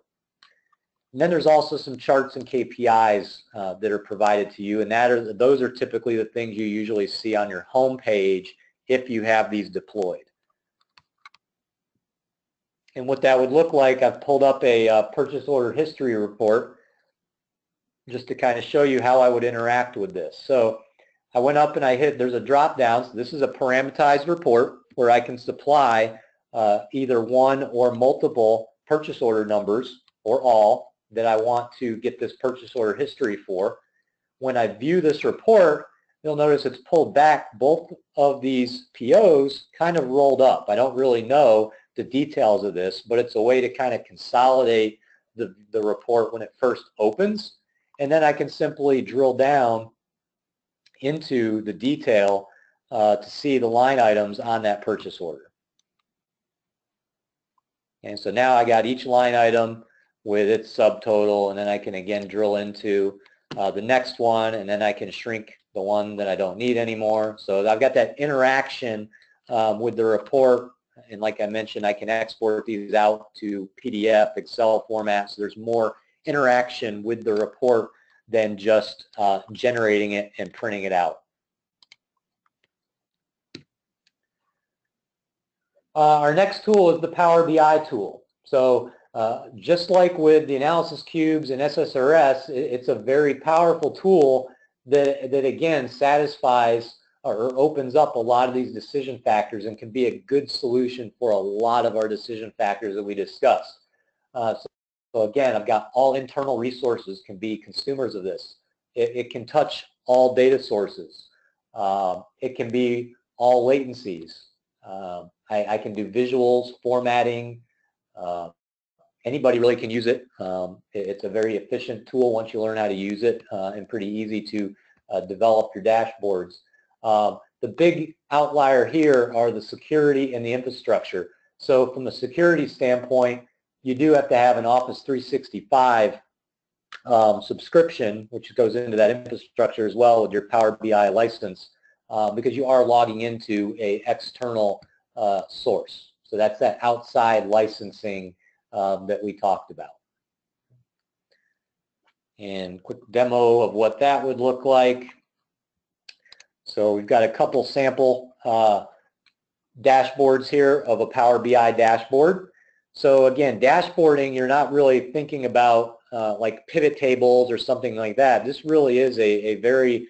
And then there's also some charts and KPIs uh, that are provided to you, and that are, those are typically the things you usually see on your home page if you have these deployed. And what that would look like, I've pulled up a uh, purchase order history report just to kind of show you how I would interact with this. So I went up and I hit, there's a drop down. So this is a parameterized report where I can supply uh, either one or multiple purchase order numbers or all that I want to get this purchase order history for. When I view this report, you'll notice it's pulled back both of these POs kind of rolled up. I don't really know the details of this, but it's a way to kind of consolidate the, the report when it first opens. And then I can simply drill down into the detail uh, to see the line items on that purchase order. And so now I got each line item with its subtotal, and then I can again drill into uh, the next one, and then I can shrink the one that I don't need anymore. So I've got that interaction um, with the report, and like I mentioned, I can export these out to PDF, Excel format, so there's more interaction with the report than just uh, generating it and printing it out. Uh, our next tool is the Power BI tool. So uh, just like with the analysis cubes and SSRS, it's a very powerful tool that, that again satisfies or opens up a lot of these decision factors and can be a good solution for a lot of our decision factors that we discussed. Uh, so, so, again, I've got all internal resources can be consumers of this. It, it can touch all data sources. Um, it can be all latencies. Um, I, I, can do visuals, formatting, uh, anybody really can use it. Um, it's a very efficient tool once you learn how to use it uh, and pretty easy to uh, develop your dashboards. The big outlier here are the security and the infrastructure. So from a security standpoint, you do have to have an Office 365 um, subscription, which goes into that infrastructure as well with your Power BI license, uh, because you are logging into a external uh, source. So that's that outside licensing um, that we talked about. and quick demo of what that would look like. So we've got a couple sample uh, dashboards here of a Power BI dashboard. So again, dashboarding, you're not really thinking about uh, like pivot tables or something like that. This really is a, a very,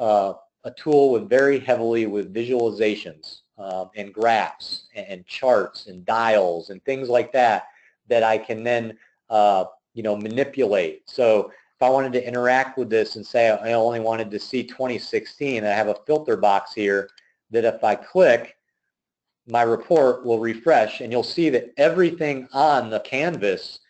uh, a tool with very heavily with visualizations um, and graphs and, and, charts and dials and things like that that I can then, uh, you know, manipulate. So if I wanted to interact with this and say I only wanted to see 2016, I have a filter box here that if I click, my report will refresh and you'll see that everything on the canvas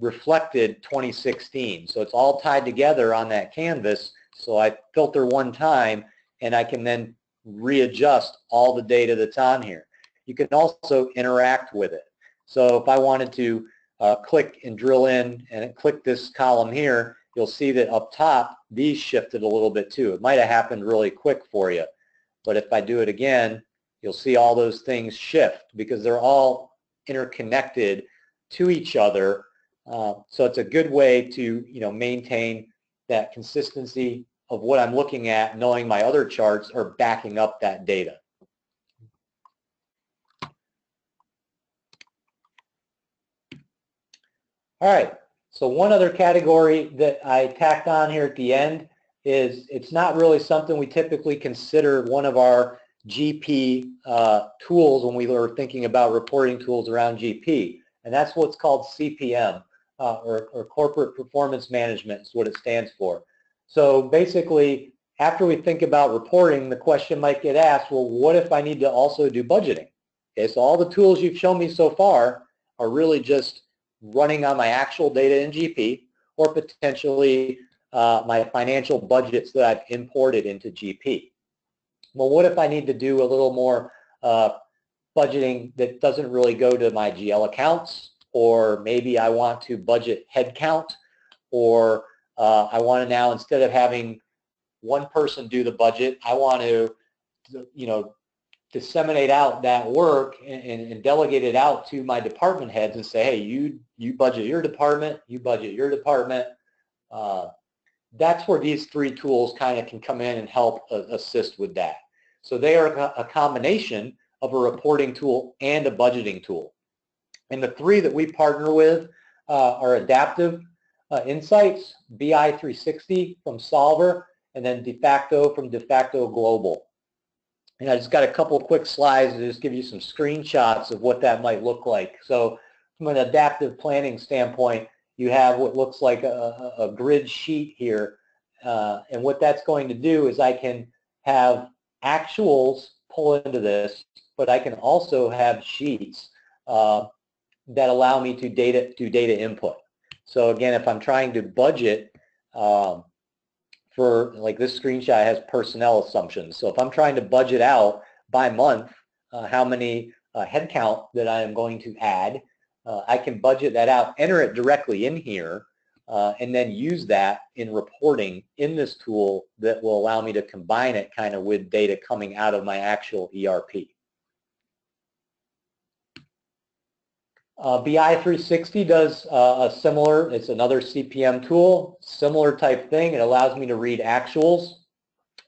reflected 2016. So it's all tied together on that canvas. So I filter one time and I can then readjust all the data that's on here. You can also interact with it. So if I wanted to uh, click and drill in and click this column here, you'll see that up top, these shifted a little bit too. It might have happened really quick for you. But if I do it again, you'll see all those things shift because they're all interconnected to each other. Uh, so it's a good way to you know maintain that consistency of what I'm looking at, knowing my other charts are backing up that data. All right, so one other category that I tacked on here at the end is it's not really something we typically consider one of our GP uh, tools when we were thinking about reporting tools around GP, and that's what's called CPM, uh, or, or Corporate Performance Management is what it stands for. So basically, after we think about reporting, the question might get asked, well, what if I need to also do budgeting? Okay, so all the tools you've shown me so far are really just running on my actual data in GP or potentially uh, my financial budgets that I've imported into GP well, what if I need to do a little more uh, budgeting that doesn't really go to my GL accounts, or maybe I want to budget headcount, or uh, I want to now, instead of having one person do the budget, I want to, you know, disseminate out that work and, and, and, delegate it out to my department heads and say, hey, you you budget your department, you budget your department. Uh, that's where these three tools kind of can come in and help uh, assist with that. So they are a combination of a reporting tool and a budgeting tool. And the three that we partner with uh, are Adaptive uh, Insights, BI360 from Solver, and then DeFacto from DeFacto Global. And I just got a couple quick slides to just give you some screenshots of what that might look like. So from an adaptive planning standpoint, you have what looks like a, a grid sheet here. Uh, and what that's going to do is I can have actuals pull into this, but I can also have sheets uh, that allow me to data do data input. So again, if I'm trying to budget um, for like this screenshot has personnel assumptions. So if I'm trying to budget out by month uh, how many uh, headcount that I am going to add, uh, I can budget that out, enter it directly in here, uh, and then use that in reporting in this tool that will allow me to combine it kind of with data coming out of my actual ERP. Uh, BI360 does uh, a similar, it's another CPM tool, similar type thing. It allows me to read actuals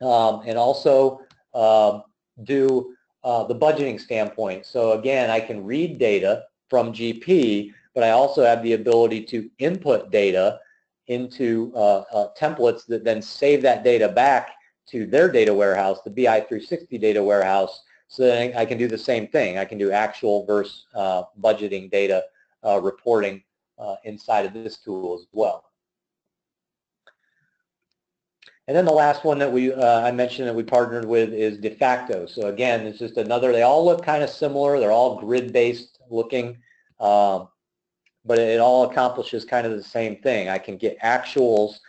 um, and also uh, do uh, the budgeting standpoint. So again, I can read data from GP but I also have the ability to input data into uh, uh, templates that then save that data back to their data warehouse, the BI360 data warehouse, so that I can do the same thing. I can do actual versus uh, budgeting data uh, reporting uh, inside of this tool as well. And then the last one that we uh, I mentioned that we partnered with is DeFacto. So again, it's just another. They all look kind of similar. They're all grid-based looking. Um, but it all accomplishes kind of the same thing. I can get actuals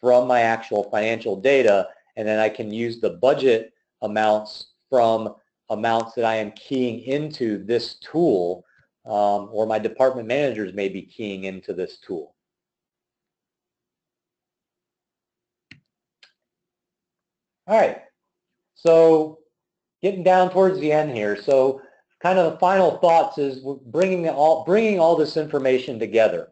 from my actual financial data, and then I can use the budget amounts from amounts that I am keying into this tool, um, or my department managers may be keying into this tool. All right, so getting down towards the end here. So kind of the final thoughts is bringing all, bringing all this information together.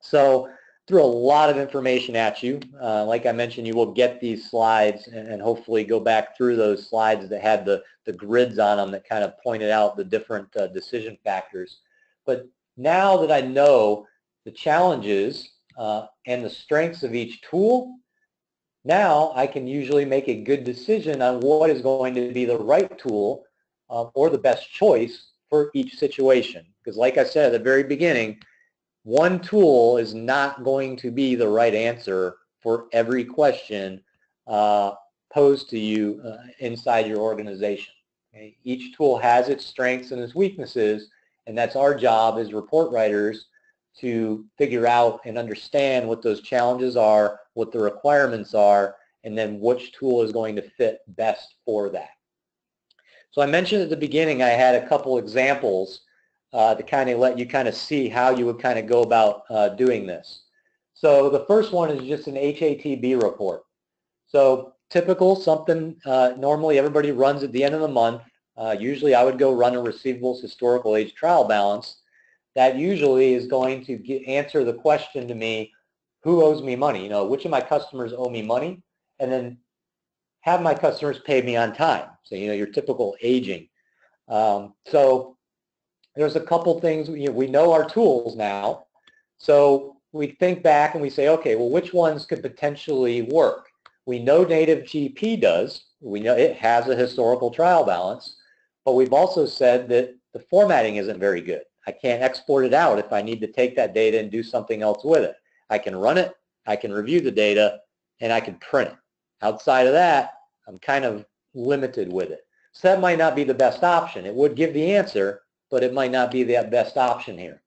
So threw a lot of information at you. Uh, like I mentioned, you will get these slides and, and, hopefully go back through those slides that had the, the grids on them that kind of pointed out the different uh, decision factors. But now that I know the challenges uh, and the strengths of each tool, now I can usually make a good decision on what is going to be the right tool uh, or the best choice for each situation. Because like I said at the very beginning, one tool is not going to be the right answer for every question uh, posed to you uh, inside your organization. Okay? Each tool has its strengths and its weaknesses, and that's our job as report writers to figure out and understand what those challenges are, what the requirements are, and then which tool is going to fit best for that. So I mentioned at the beginning I had a couple examples uh, to kind of let you kind of see how you would kind of go about uh, doing this. So the first one is just an HATB report. So typical, something uh, normally everybody runs at the end of the month. Uh, usually I would go run a receivables historical age trial balance. That usually is going to get, answer the question to me, who owes me money? You know, which of my customers owe me money? And then have my customers pay me on time. So, you know, your typical aging. Um, so there's a couple things, you know, we know our tools now. So we think back and we say, okay, well, which ones could potentially work? We know native GP does. We know it has a historical trial balance, but we've also said that the formatting isn't very good. I can't export it out if I need to take that data and do something else with it. I can run it, I can review the data, and I can print it. Outside of that, I'm kind of limited with it. So that might not be the best option. It would give the answer, but it might not be the best option here.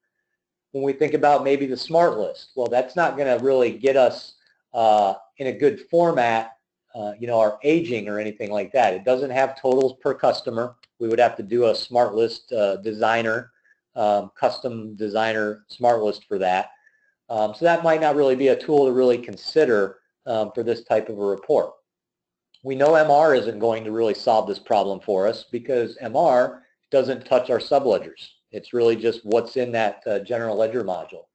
When we think about maybe the smart list, well, that's not going to really get us uh, in a good format, uh, you know, our aging or anything like that. It doesn't have totals per customer. We would have to do a smart list uh, designer, um, custom designer smart list for that. Um, so that might not really be a tool to really consider um, for this type of a report. We know MR isn't going to really solve this problem for us because MR doesn't touch our subledgers. It's really just what's in that uh, general ledger module.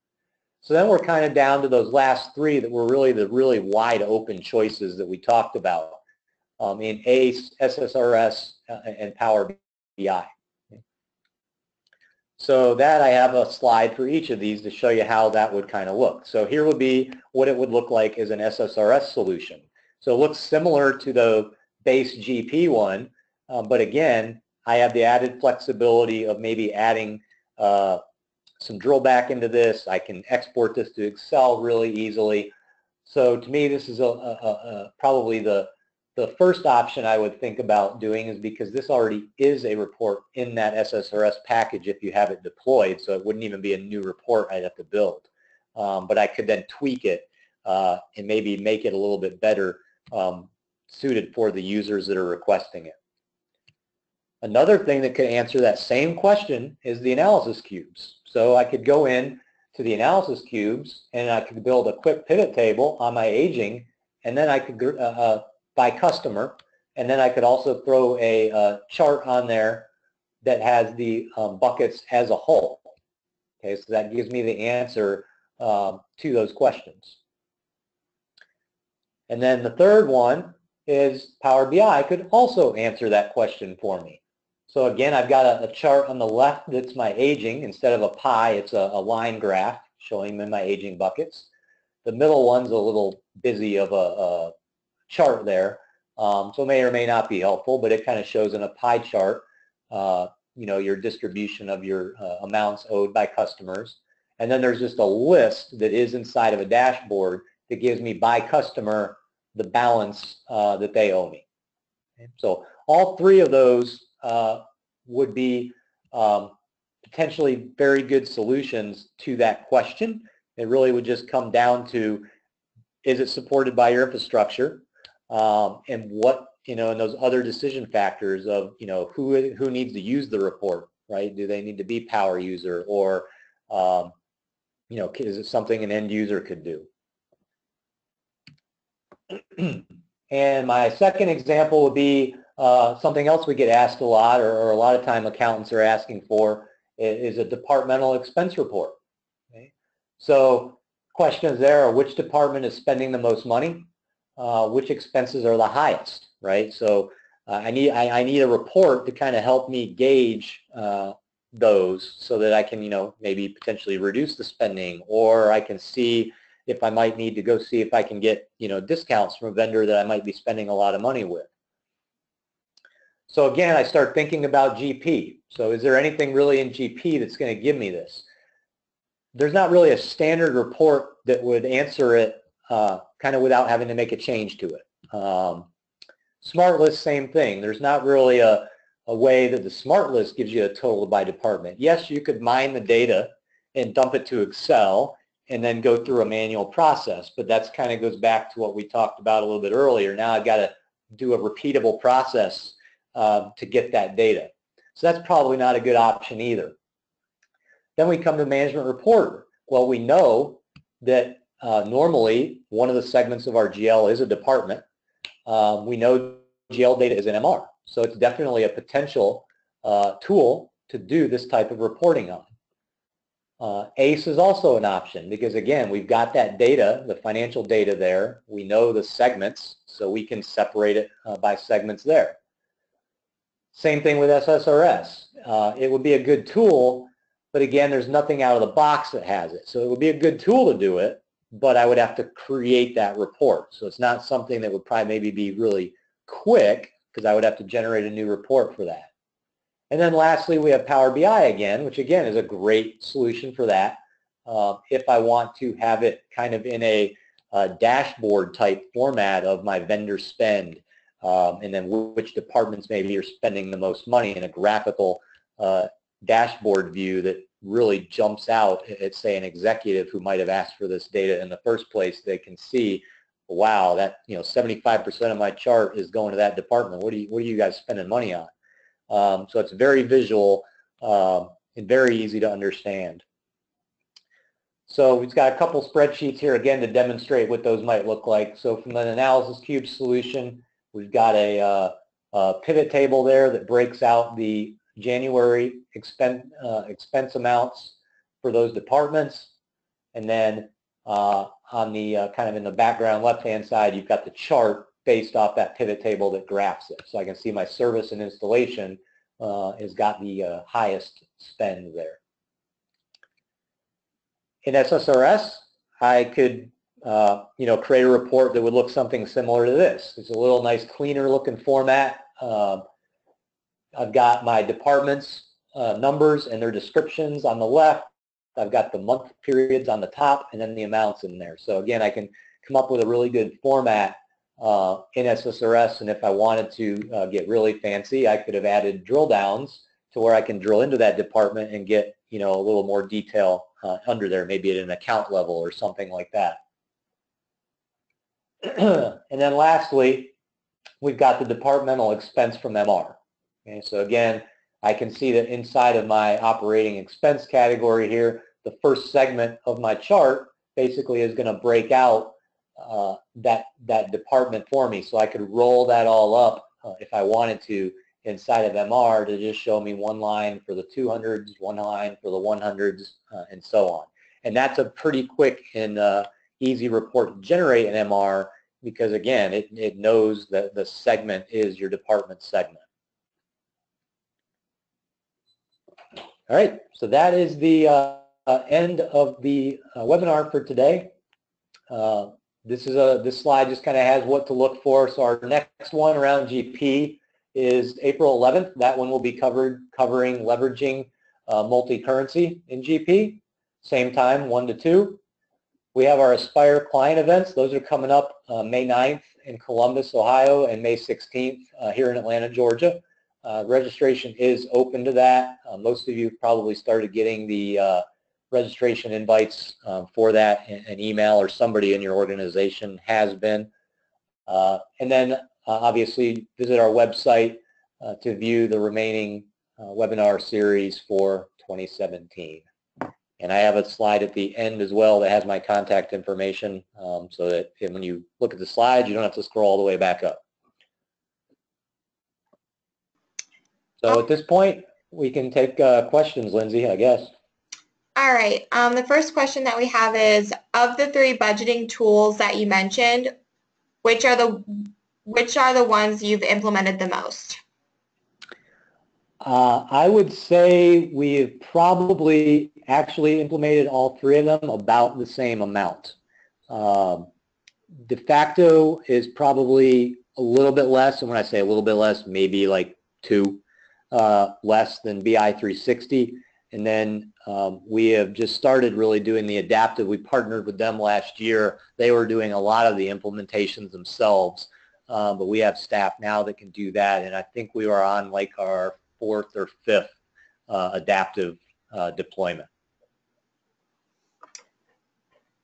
So then we're kind of down to those last three that were really the really wide open choices that we talked about um, in ACE, SSRS, uh, and Power BI. So that I have a slide for each of these to show you how that would kind of look. So here would be what it would look like as an SSRS solution. So it looks similar to the base GP one, um, but again, I have the added flexibility of maybe adding uh, some drill back into this. I can export this to Excel really easily. So to me, this is a, a, a, probably the, the first option I would think about doing is because this already is a report in that SSRS package if you have it deployed, so it wouldn't even be a new report I'd have to build. Um, but I could then tweak it uh, and maybe make it a little bit better um, suited for the users that are requesting it. Another thing that could answer that same question is the analysis cubes. So I could go in to the analysis cubes and I could build a quick pivot table on my aging and then I could, uh, uh, by customer, and then I could also throw a uh, chart on there that has the um, buckets as a whole. Okay, so that gives me the answer um, to those questions. And then the third one is Power BI could also answer that question for me. So again, I've got a, a, chart on the left that's my aging. Instead of a pie, it's a, a line graph showing me my aging buckets. The middle one's a little busy of a, a chart there. Um, so may or may not be helpful, but it kind of shows in a pie chart, uh, you know, your distribution of your uh, amounts owed by customers. And then there's just a list that is inside of a dashboard that gives me by customer the balance uh, that they owe me. So all three of those uh, would be um, potentially very good solutions to that question. It really would just come down to is it supported by your infrastructure um, and what you know and those other decision factors of you know who who needs to use the report right do they need to be power user or um, you know is it something an end user could do and my second example would be uh, something else we get asked a lot, or, or, a lot of time accountants are asking for, is, a departmental expense report. Okay? So, questions there are which department is spending the most money, uh, which expenses are the highest, right? So uh, I need I, I, need a report to kind of help me gauge uh, those so that I can you know maybe potentially reduce the spending or I can see if I might need to go see if I can get you know discounts from a vendor that I might be spending a lot of money with. So again, I start thinking about GP. So is there anything really in GP that's going to give me this? There's not really a standard report that would answer it uh, kind of without having to make a change to it. Um, smart list, same thing. There's not really a, a way that the smart list gives you a total by department. Yes, you could mine the data and dump it to Excel and then go through a manual process, but that's kind of goes back to what we talked about a little bit earlier. Now I've got to do a repeatable process uh, to get that data. So that's probably not a good option either. Then we come to management report. Well, we know that uh, normally one of the segments of our GL is a department. Um, we know GL data is an MR. So it's definitely a potential uh, tool to do this type of reporting on. Uh, ACE is also an option because again, we've got that data, the financial data there. We know the segments, so we can separate it uh, by segments there. Same thing with SSRS. Uh, it would be a good tool, but again, there's nothing out of the box that has it. So it would be a good tool to do it, but I would have to create that report. So it's not something that would probably maybe be really quick because I would have to generate a new report for that. And then lastly, we have Power BI again, which again is a great solution for that. Uh, if I want to have it kind of in a, a dashboard type format of my vendor spend, um, and then which departments maybe are spending the most money in a graphical uh, dashboard view that really jumps out at, say, an executive who might have asked for this data in the first place. They can see, wow, that you know, 75% of my chart is going to that department. What are you, what are you guys spending money on? Um, so it's very visual uh, and very easy to understand. So we've got a couple spreadsheets here again to demonstrate what those might look like. So from an analysis cube solution, we've got a, uh, a pivot table there that breaks out the January expense, uh, expense amounts for those departments. And then uh, on the uh, kind of in the background left-hand side, you've got the chart based off that pivot table that graphs it. So I can see my service and installation uh, has got the uh, highest spend there. In SSRS, I could uh, you know, create a report that would look something similar to this. It's a little nice cleaner looking format. Uh, I've got my departments uh, numbers and their descriptions on the left. I've got the month periods on the top and then the amounts in there. So again, I can come up with a really good format uh, in SSRS and if I wanted to uh, get really fancy, I could have added drill downs to where I can drill into that department and get you know a little more detail uh, under there, maybe at an account level or something like that. and then lastly, we've got the departmental expense from MR. Okay, so again, I can see that inside of my operating expense category here, the first segment of my chart basically is going to break out uh, that, that department for me. So I could roll that all up uh, if I wanted to inside of MR to just show me one line for the 200s, one line for the 100s, uh, and so on. And that's a pretty quick and uh, easy report to generate in MR because again, it, it knows that the segment is your department segment. All right, so that is the uh, uh, end of the uh, webinar for today. Uh, this is a this slide just kind of has what to look for. So our next one around GP is April 11th. That one will be covered covering leveraging uh, multi-currency in GP. Same time, 1 to 2. We have our Aspire client events. Those are coming up uh, May 9th in Columbus, Ohio, and May 16th uh, here in Atlanta, Georgia. Uh, registration is open to that. Uh, most of you probably started getting the uh, registration invites um, for that in an email or somebody in your organization has been. Uh, and then obviously visit our website to view the remaining webinar series for 2017. And I have a slide at the end as well that has my contact information um, so that when you look at the slides, you don't have to scroll all the way back up. So at this point, we can take uh, questions, Lindsay, I guess. All right. Um, the first question that we have is, of the three budgeting tools that you mentioned, which are the which are the ones you've implemented the most? Uh, I would say we've probably actually implemented all three of them about the same amount. Um, DeFacto is probably a little bit less, and when I say a little bit less, maybe like two uh, less than BI 360. And then um, we have just started really doing the adaptive. We partnered with them last year. They were doing a lot of the implementations themselves, uh, but we have staff now that can do that. And I think we are on like our fourth or fifth uh, adaptive uh, deployment.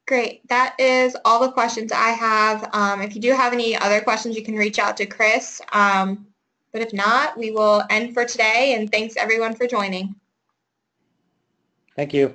Great. That is all the questions I have. Um, if you do have any other questions, you can reach out to Chris. Um, but if not, we will end for today, and thanks everyone for joining. Thank you.